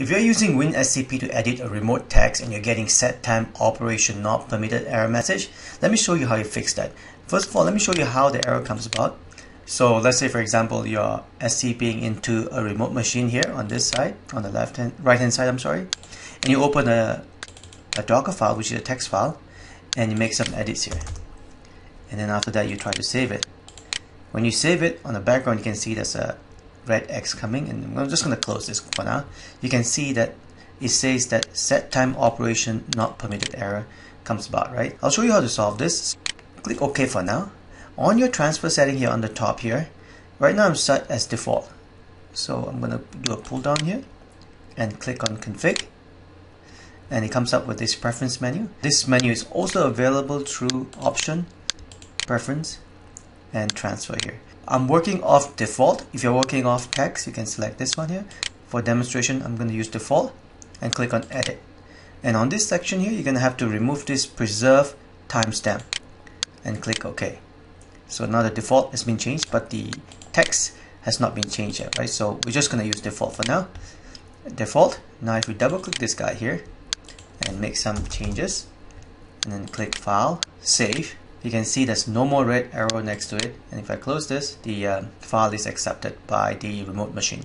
If you're using WinSCP to edit a remote text and you're getting set time operation not permitted error message, let me show you how you fix that. First of all, let me show you how the error comes about. So let's say for example you're SCPing into a remote machine here on this side, on the left hand, right hand side, I'm sorry, and you open a, a Docker file, which is a text file, and you make some edits here. And then after that you try to save it. When you save it, on the background you can see there's a red X coming and I'm just going to close this for now. You can see that it says that set time operation not permitted error comes about, right? I'll show you how to solve this. Click OK for now. On your transfer setting here on the top here, right now I'm set as default. So I'm going to do a pull down here and click on config and it comes up with this preference menu. This menu is also available through option, preference and transfer here. I'm working off default. If you're working off text, you can select this one here. For demonstration, I'm going to use default and click on edit. And on this section here, you're going to have to remove this preserve timestamp and click OK. So now the default has been changed, but the text has not been changed yet, right? So we're just going to use default for now. Default. Now if we double click this guy here and make some changes and then click file, save, you can see there's no more red arrow next to it. And if I close this the uh, file is accepted by the remote machine